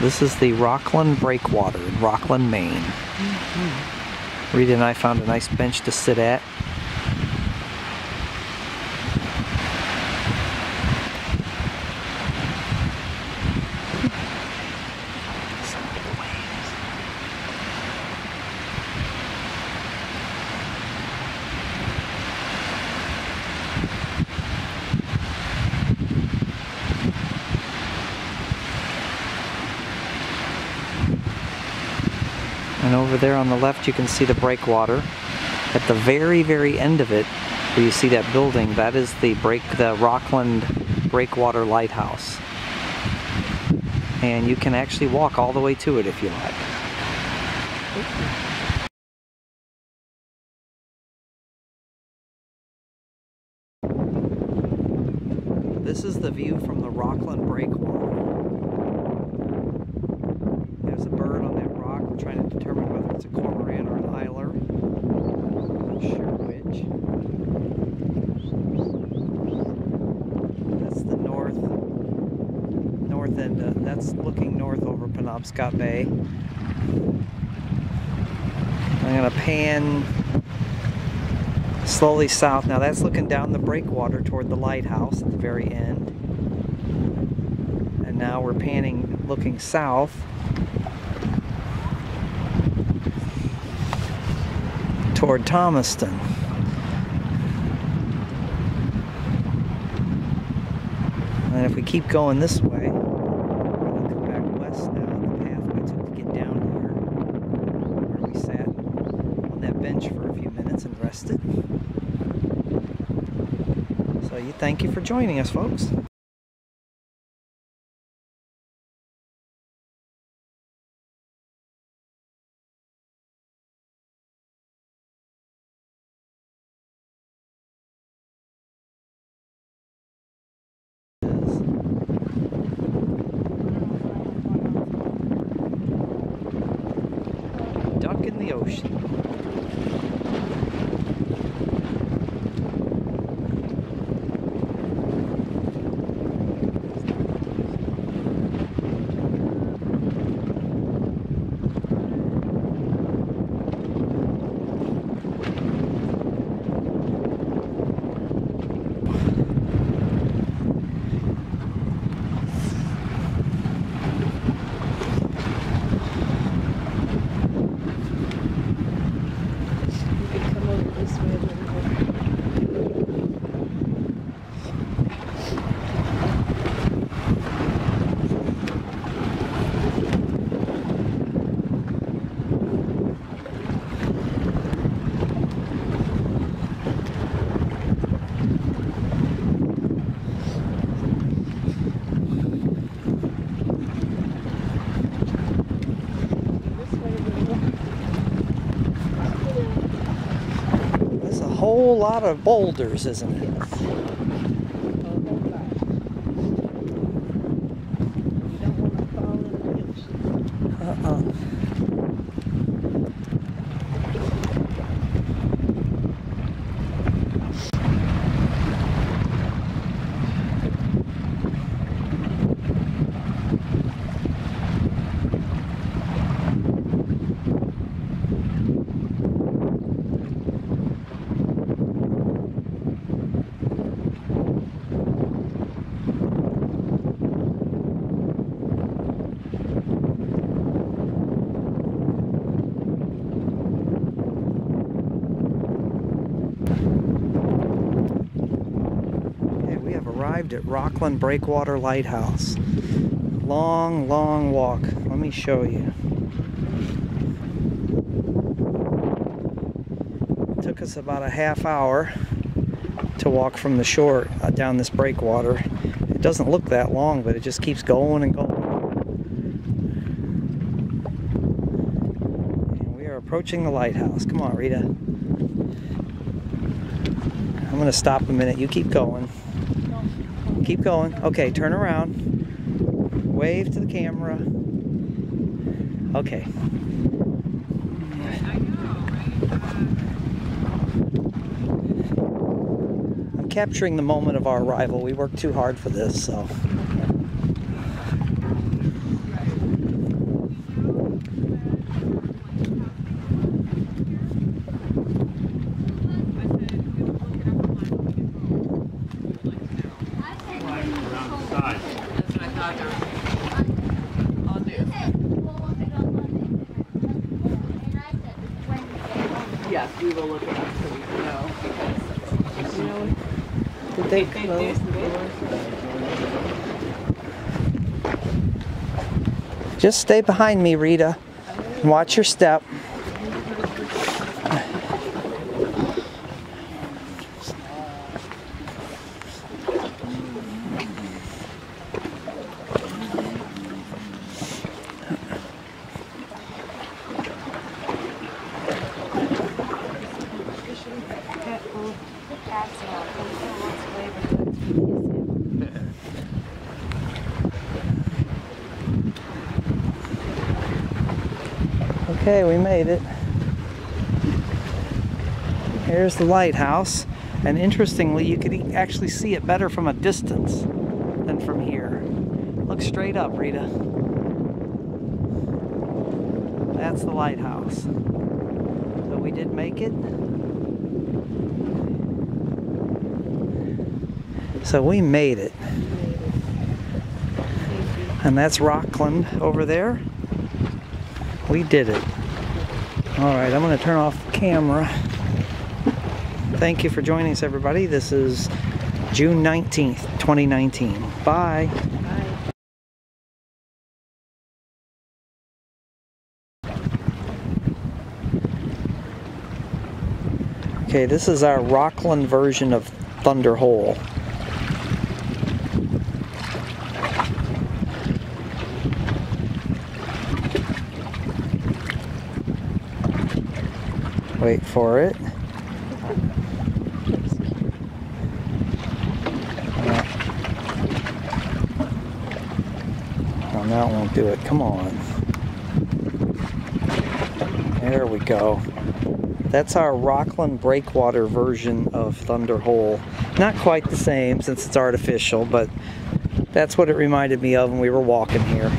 This is the Rockland Breakwater in Rockland, Maine. Mm-hmm. Rita and I found a nice bench to sit at. And over there on the left, you can see the breakwater. At the very, very end of it, where you see that building, that is the break, the Rockland Breakwater Lighthouse. And you can actually walk all the way to it if you like. This is the view from the Rockland Breakwater. There's a bird on that rock. We're trying to determine whether it's a cormorant or an eider. Not sure which. That's the north north end. Uh, that's looking north over Penobscot Bay. I'm gonna pan slowly south. Now that's looking down the breakwater toward the lighthouse at the very end. And now we're panning looking south toward Thomaston. And if we keep going this way, we're gonna come back west now. The path we took to get down here, where we sat on that bench for a few minutes and rested. So you thank you for joining us, folks. Duck in ocean. You could come over this way a little bit. This way a little bit. There's a whole lot of boulders, isn't it? A whole lot. You don't want to fall in the ocean. Uh-uh. Okay, we have arrived at Rockland Breakwater Lighthouse. Long, long walk. Let me show you. It took us about a half hour to walk from the shore uh, down this breakwater. It doesn't look that long, but it just keeps going and going. And we are approaching the lighthouse. Come on, Rita. I'm going to stop a minute. You keep going. Keep going. Okay, turn around. Wave to the camera. Okay. I'm capturing the moment of our arrival. We worked too hard for this, so. We will look it up so we know because you know Did they they close? the doors. Just stay behind me, Rita. And watch your step. Okay, we made it. Here's the lighthouse. And interestingly, you could actually see it better from a distance than from here. Look straight up, Rita. That's the lighthouse. So we did make it. So we made it. And that's Rockland over there. We did it. All right, I'm going to turn off camera. Thank you for joining us, everybody. This is June 19th, 2019. Bye. Bye. Okay, this is our Rockland version of Thunder Hole. Wait for it. Oh, that won't do it. Come on. There we go. That's our Rockland Breakwater version of Thunder Hole. Not quite the same since it's artificial, but that's what it reminded me of when we were walking here.